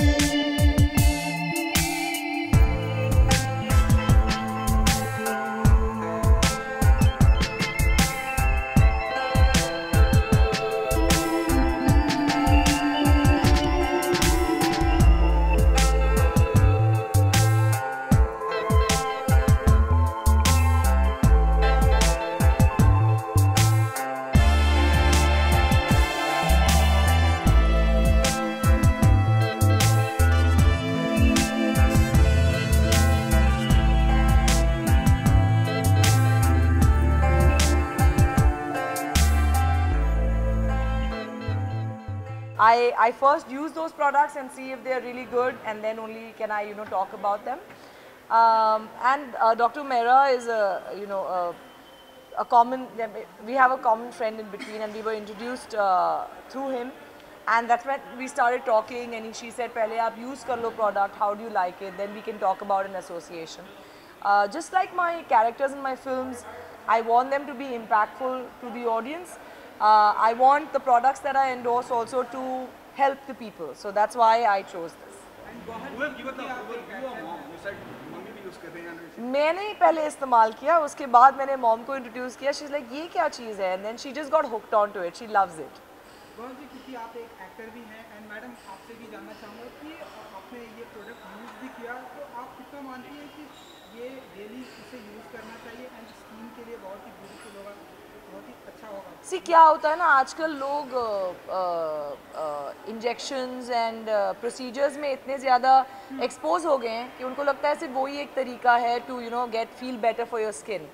Hey. I, I first use those products and see if they're really good and then only can I, you know, talk about them. Um, and uh, Dr. Mehra is a, you know, a, a, common, we have a common friend in between and we were introduced uh, through him. And that's when we started talking and she said, Pehle aap use kar product, how do you like it? Then we can talk about an association. Uh, just like my characters in my films, I want them to be impactful to the audience uh, I want the products that I endorse also to help the people. So that's why I chose this. मैंने ही पहले इस्तेमाल किया उसके बाद मैंने mom को introduce किया। She like ये क्या चीज़ है? And then she just got hooked on to it she loves it Gaur ji क्योंकि आप एक एक्टर भी हैं एंड मैडम आपसे भी जानना चाहूँगा कि आपने ये प्रोडक्ट यूज़ भी किया। तो आप कितना मानती हैं कि ये डेली इसे यूज़ करना चाहिए एंड स्किन के लिए बहुत ही ब्यूटीफुल होगा सी क्या होता है ना आजकल लोग इंजेक्शंस एंड प्रोसीजर्स में इतने ज़्यादा एक्सपोज हो गए हैं कि उनको लगता है सिर्फ़ वही एक तरीका है to you know get feel better for your skin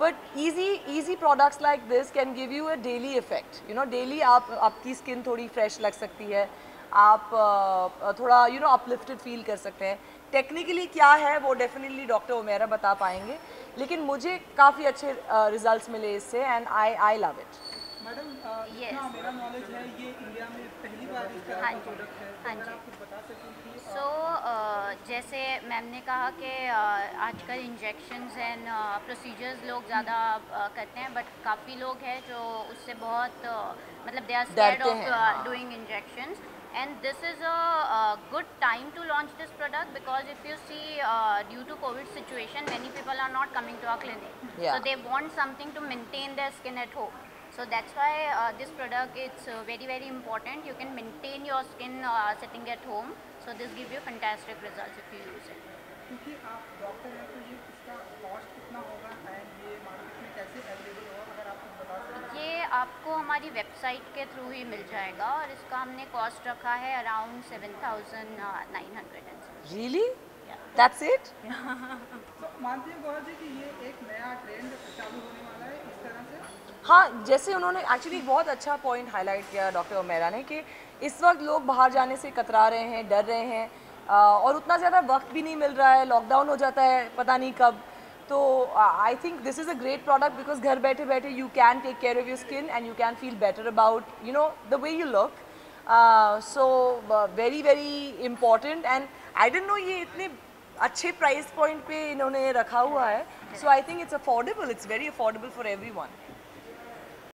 but easy easy products like this can give you a daily effect you know daily आप आपकी स्किन थोड़ी फ्रेश लग सकती है। आप uh, थोड़ा यू नो अपलिफ्टेड फील कर सकते हैं। टेक्निकली क्या है, वो डेफिनेटली डॉक्टर ओमेरा बता पाएँगे, लेकिन मुझे काफ़ी अच्छे रिजल्ट्स मिले इससे and I I love it madam मेरा नॉलेज है ये इंडिया में पहली बार इस तरह का प्रोडक्ट है हाँ जी बता सकती सो so, जैसे मैम ने कहा कि आजकल इंजेक्शंस एंड प्रोसीजर्स लोग ज़्यादा करते हैं बट काफ़ी लोग हैं जो उससे बहुत मतलब they are scared of doing injections and this is a, a, good time to launch this product because if you see uh, due to COVID situation many people are not coming to our clinic yeah. so they want something to maintain their skin at home so that's why uh, this product is uh, very very important you can maintain your skin uh, sitting at home so this gives you fantastic results if you use it क्योंकि आप doctor हैं तो ये इसका cost कितना होगा and ये market में कैसे अवेलेबल होगा अगर आप कुछ बता सकें ये आपको हमारी वेबसाइट के थ्रू ही मिल जाएगा और इसका हमने कॉस्ट रखा है around seven thousand nine hundred and really that's it मानती हैं जी कि ये एक नया ट्रेंड चालू होने वाला है इस तरह से। हाँ जैसे उन्होंने एक्चुअली बहुत अच्छा पॉइंट हाईलाइट किया डॉक्टर ओमेरा ने कि इस वक्त लोग बाहर जाने से कतरा रहे हैं डर रहे हैं और उतना ज़्यादा वक्त भी नहीं मिल रहा है लॉकडाउन हो जाता है पता नहीं कब। तो I think this is a great product because घर बैठे बैठे you can take care of your skin and you can feel better about you know the way you look so very very important and I don't know ये इतने अच्छे price point पे इन्होंने रखा हुआ है. So I think it's affordable it's very affordable for everyone